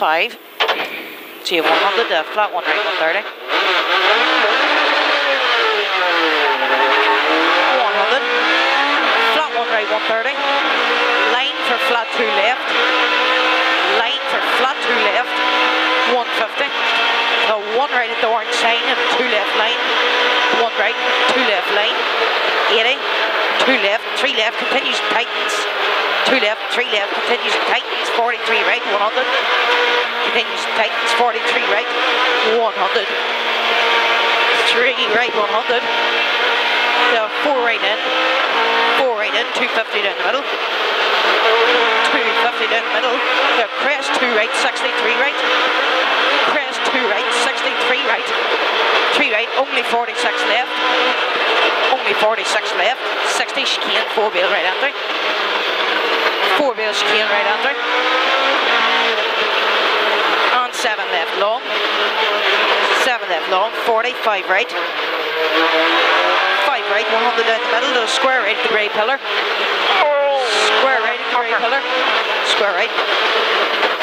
5. So you have 100, uh, flat 1 right, 130. 100. Flat 1 right, 130. Line for flat 2 left. Line for flat 2 left, 150. So 1 right at the orange sign and 2 left line. 1 right, 2 left line. 80. 2 left, 3 left, continues tightens. 2 left, 3 left, continues tightens. 43 right, 100. Continues tightens. 43 right, 100. 3 right, 100. So 4 right in. 4 right in, 250 down the middle. 250 down the middle. Crest 2 right, 63 right. Crest 2 right, 63 right. 3 right, only 46 left. Only 46 left. 60 chicane, 4 wheel right under. 4 wheel chicane right under. On 7 left long. 7 left long, 45 right. 5 right, 100 down the middle, to square right, the grey pillar. Square right, grey pillar. Square right.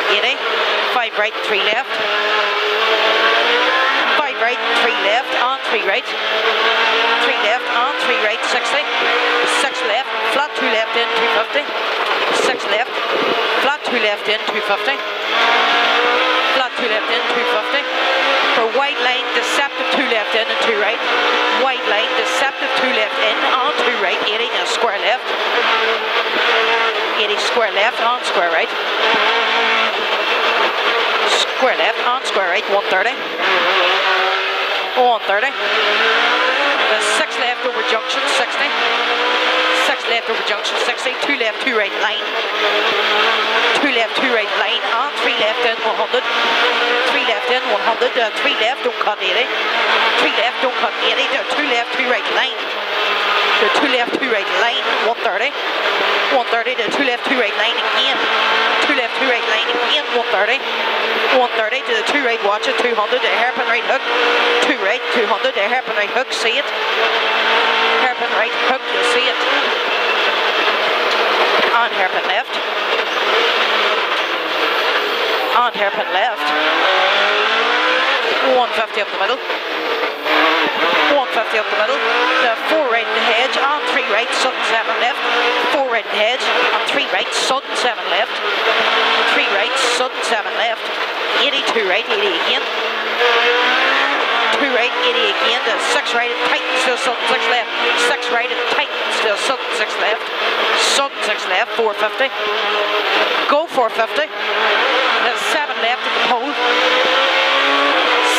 80. 5 right, 3 left. 5 right, 3 left, on 3 right. 3 left, on 3 right, 60. 6 left, flat 2 left in, 250. 6 left, flat 2 left in, 250. 2 left in, 250. For white line, deceptive 2 left in and 2 right. White lane, deceptive 2 left in, on 2 right, 80 and square left. 80 square left, on square right. Square left, on square right, 130. 130. The 6 left over junction, 60. 6 left over junction, 60. 2 left, 2 right line. 2 left, 2 right line, on 3 left in, 100. 3 left in, 100. Uh, 3 left, don't cut 80. 3 left, don't cut 80. Uh, 2 left, 2 right line. The 2 left, 2 right line, 130. 130 to 2 left, 2 right line again. 2 left, 2 right line again, 130. 130 to the 2 right watch it, 200 to hairpin right hook. 2 right, 200 to hairpin right hook, see it. Hairpin right hook, you'll see it. On hairpin left. On hairpin left. 150 up the middle. 150 up the middle. The 4 right in the hedge, on 3 right, sudden 7 left. 4 right in the hedge, on 3 right, sudden 7 left. 3 right, sudden 7 left. 82 right, 80 again. 2 right, 80 again. The 6 right, it tightens to sudden 6 left. 6 right, it tightens to sudden 6 left. Sudden 6 left, 450. Go 450. The 7 left at the pole.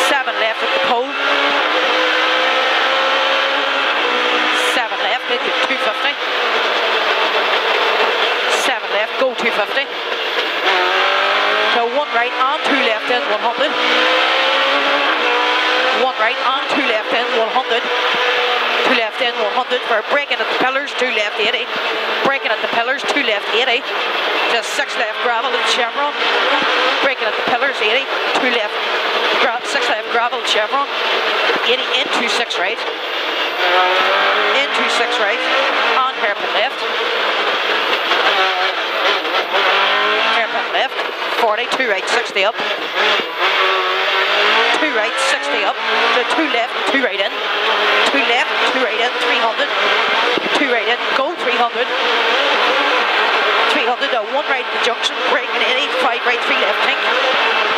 7 left at the pole. 7 left into 250. 7 left, go 250. So 1 right on, 2 left in, 100. 1 right on, 2 left in, 100. 2 left in, 100 for braking at the pillars, 2 left, 80. Breaking at the pillars, 2 left, 80. Just 6 left gravel and chevron. Braking at the pillars, 80. 2 left, 6 left gravel, chevron. 80 into 6 right. Into 6 right. On hairpin left. Hairpin left. 40, 2 right, 60 up. 2 right, 60 up. The 2 left, 2 right in. 2 left, 2 right in, 300. 2 right in, go 300. 300, uh, 1 right junction, brake and 80, 5 right, 3 left, kink.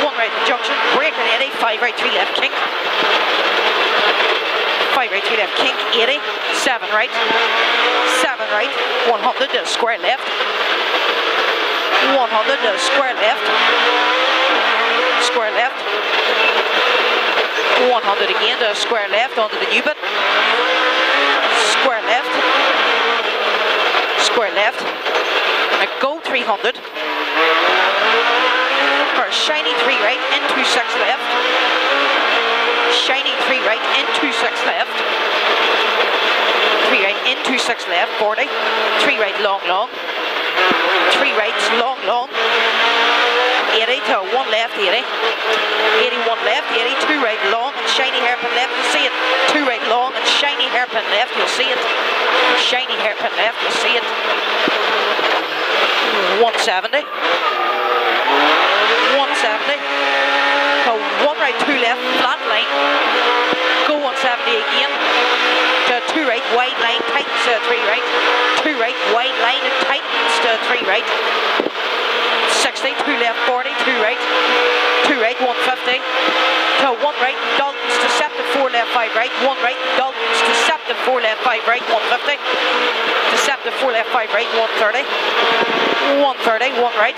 1 right junction, brake and 80, 5 right, 3 left, kink. 5 right, 3 left, kink, 80, 7 right, 7 right, 100, uh, square left. 100, uh, square left. Square left. 100 again, to square left onto the new bit. Square left. Square left. Now go 300. For shiny 3 right, into 6 left. Shiny 3 right, into 6 left. 3 right, into 6 left, 40. 3 right, long, long. 3 rights, long, long. 80 to 1 left, 80. 81 left, 80, 2 right long and shiny hairpin left, you'll see it. 2 right long and shiny hairpin left, you'll see it. Shiny hairpin left, you'll see it. 170. 170. So one right, two left, flat line. Go 170 again. To two right, wide line, tightens to three right. Two right, wide line, and tightens to right. 60, two left, 40, two right. Two right, 150. To one right, Dalton's deceptive, four left, five right. One right, Dalton's deceptive, four left, five right, 150. Deceptive, four left, five right, 130. 130, one right.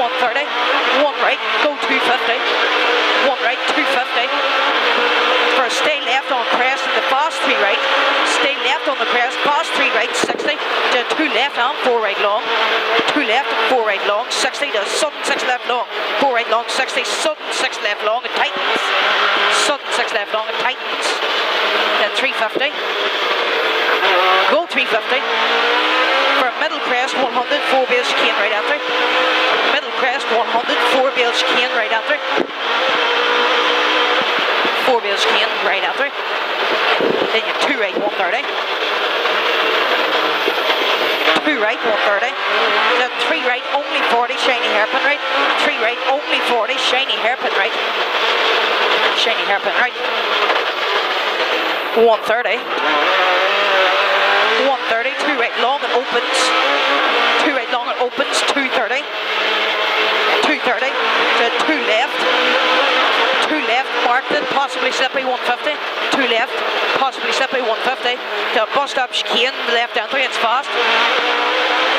130, one right, go 250. One right, 250. For a stay left on crest and the fast three right. Stay left on the crest, fast three right, 60. To two left and four right long. Two left four right long, 60. To sudden six left long. Four right long, 60. Sudden six left long, it tightens. Sudden six left long, it tightens. Then 350. Go 350. For middle crest, 100, four bales chicane right after. Middle crest, 100, four bales chicane right after. Four bales chicane right after. Then you're two right, 130. Two right, 130. Then three right, only 40, shiny hairpin right. Three right, only 40, shiny hairpin right. Shiny hairpin right. 130. 130, two right long and opens. Two right long and opens, 230. 230 to two left. Two left, marked it, possibly slippy 150. Two left, possibly slippy 150. Eh? To bus stop chicane, left entry, it's fast.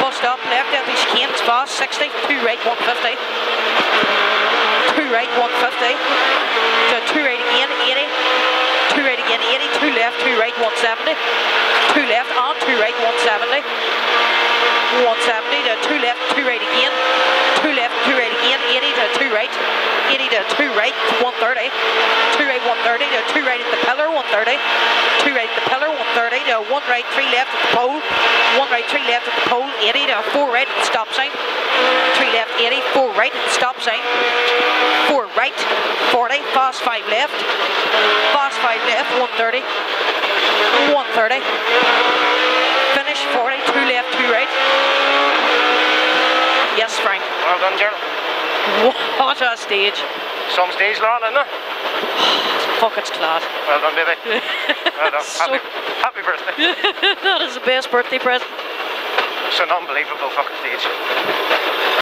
Bus stop, left entry chicane, it's fast, 60. Eh? Two right, 150. Eh? Two right, 150. To two right again, 80. Two right again, 80. Two left, two right, 170. Two left and two right, 170. 170 to two left, two right again. Two left, two right again. 80 to two right. 80 to two right, 130. Two right, 130 to two right at the pillar, 130. Two right at the pillar, 130 to one right, three left at the pole. One right, three left at the pole. 80 to four right at the stop sign. Three left, 80. Four right at the stop sign. Four right, 40. Fast five left. Fast five left, 130. 130. Finish 40, two left, two right. Yes, Frank. Well done, Gerald. A stage. Some stage, Lauren, isn't it? Oh, Fuck, it's glad. Well done, baby. Well done. So- Happy, happy birthday. that is the best birthday present. It's an unbelievable fucking stage.